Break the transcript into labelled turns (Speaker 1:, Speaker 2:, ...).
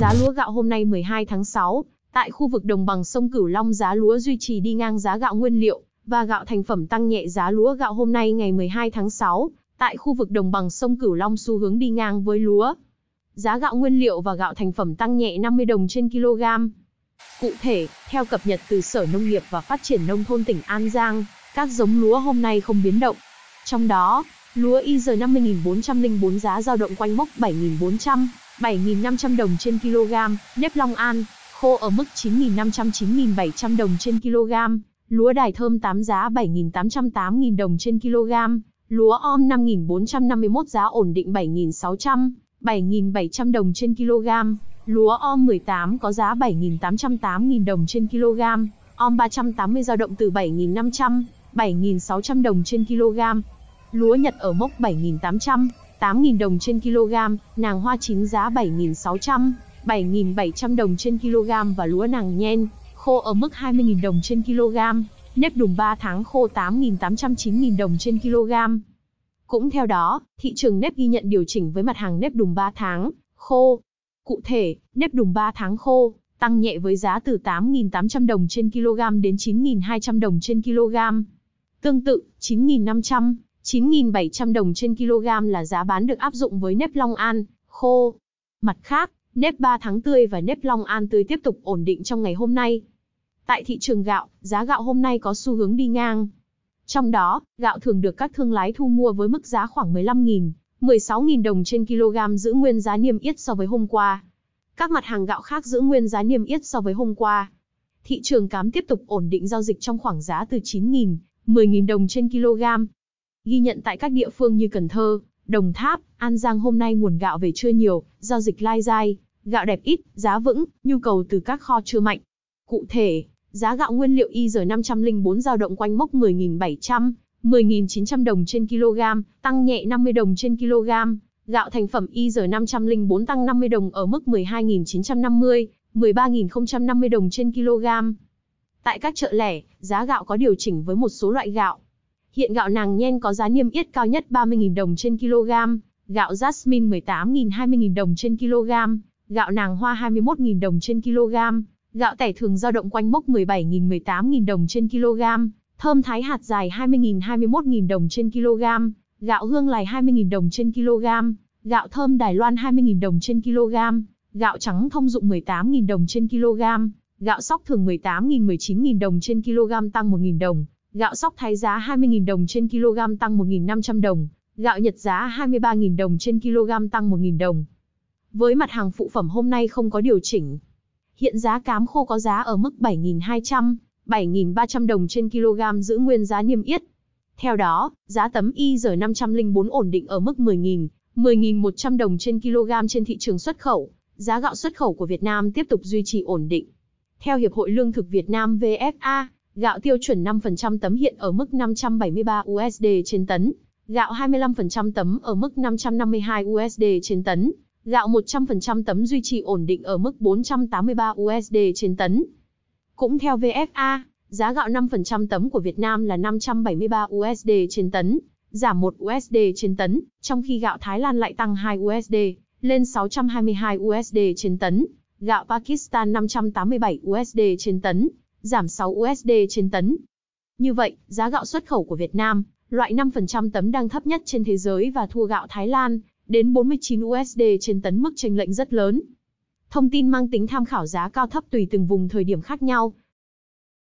Speaker 1: Giá lúa gạo hôm nay 12 tháng 6, tại khu vực đồng bằng sông Cửu Long giá lúa duy trì đi ngang giá gạo nguyên liệu và gạo thành phẩm tăng nhẹ giá lúa gạo hôm nay ngày 12 tháng 6, tại khu vực đồng bằng sông Cửu Long xu hướng đi ngang với lúa. Giá gạo nguyên liệu và gạo thành phẩm tăng nhẹ 50 đồng trên kg. Cụ thể, theo cập nhật từ Sở Nông nghiệp và Phát triển Nông thôn tỉnh An Giang, các giống lúa hôm nay không biến động. Trong đó, lúa Ir 50.404 giá giao động quanh mốc 7.400, 7.500 đồng trên kg, nếp Long An, khô ở mức 9.500-9.700 đồng trên kg, lúa đài thơm 8 giá 7.800-8.000 đồng trên kg, lúa om 5.451 giá ổn định 7.600, 7.700 đồng trên kg, lúa om 18 có giá 7.800-8.000 đồng trên kg, om 380 dao động từ 7.500, 7.600 đồng trên kg, lúa Nhật ở mốc 7.800, 8.000 đồng trên kg, nàng hoa chín giá 7.600, 7.700 đồng trên kg và lúa nàng nhen, khô ở mức 20.000 đồng trên kg, nếp đùm 3 tháng khô 8.800 9.000 đồng trên kg. Cũng theo đó, thị trường nếp ghi nhận điều chỉnh với mặt hàng nếp đùm 3 tháng, khô. Cụ thể, nếp đùm 3 tháng khô, tăng nhẹ với giá từ 8.800 đồng trên kg đến 9.200 đồng trên kg. Tương tự, 9.500, 9.700 đồng trên kg là giá bán được áp dụng với nếp Long An, khô. Mặt khác, nếp 3 tháng tươi và nếp Long An tươi tiếp tục ổn định trong ngày hôm nay. Tại thị trường gạo, giá gạo hôm nay có xu hướng đi ngang. Trong đó, gạo thường được các thương lái thu mua với mức giá khoảng 15.000, 16.000 đồng trên kg giữ nguyên giá niêm yết so với hôm qua. Các mặt hàng gạo khác giữ nguyên giá niêm yết so với hôm qua. Thị trường cám tiếp tục ổn định giao dịch trong khoảng giá từ 9.000, 10.000 đồng trên kg. Ghi nhận tại các địa phương như Cần Thơ, Đồng Tháp, An Giang hôm nay nguồn gạo về chưa nhiều, giao dịch lai dai, gạo đẹp ít, giá vững, nhu cầu từ các kho chưa mạnh. Cụ thể, giá gạo nguyên liệu IZ 504 dao động quanh mốc 10.700, 10.900 đồng trên kg, tăng nhẹ 50 đồng trên kg. Gạo thành phẩm IZ 504 tăng 50 đồng ở mức 12.950, 13.050 đồng trên kg. Tại các chợ lẻ, giá gạo có điều chỉnh với một số loại gạo. Hiện gạo nàng nhen có giá niêm yết cao nhất 30.000 đồng trên kg, gạo jasmine 18.000 20.000 đồng trên kg, gạo nàng hoa 21.000 đồng trên kg, gạo tẻ thường dao động quanh mốc 17.000 18.000 đồng trên kg, thơm thái hạt dài 20.000 21.000 đồng trên kg, gạo hương lài 20.000 đồng trên kg, gạo thơm Đài Loan 20.000 đồng trên kg, gạo trắng thông dụng 18.000 đồng trên kg, gạo sóc thường 18.000 19.000 đồng trên kg tăng 1.000 đồng, Gạo sóc Thái giá 20.000 đồng trên kg tăng 1.500 đồng, gạo Nhật giá 23.000 đồng trên kg tăng 1.000 đồng. Với mặt hàng phụ phẩm hôm nay không có điều chỉnh. Hiện giá cám khô có giá ở mức 7.200, 7.300 đồng trên kg giữ nguyên giá niêm yết. Theo đó, giá tấm y giờ 504 ổn định ở mức 10.000, 10.100 đồng trên kg trên thị trường xuất khẩu. Giá gạo xuất khẩu của Việt Nam tiếp tục duy trì ổn định. Theo Hiệp hội Lương thực Việt Nam VFA, Gạo tiêu chuẩn 5% tấm hiện ở mức 573 USD trên tấn, gạo 25% tấm ở mức 552 USD trên tấn, gạo 100% tấm duy trì ổn định ở mức 483 USD trên tấn. Cũng theo VFA, giá gạo 5% tấm của Việt Nam là 573 USD trên tấn, giảm 1 USD trên tấn, trong khi gạo Thái Lan lại tăng 2 USD, lên 622 USD trên tấn, gạo Pakistan 587 USD trên tấn, giảm 6 USD trên tấn. Như vậy, giá gạo xuất khẩu của Việt Nam, loại 5% tấm đang thấp nhất trên thế giới và thua gạo Thái Lan, đến 49 USD trên tấn mức chênh lệnh rất lớn. Thông tin mang tính tham khảo giá cao thấp tùy từng vùng thời điểm khác nhau,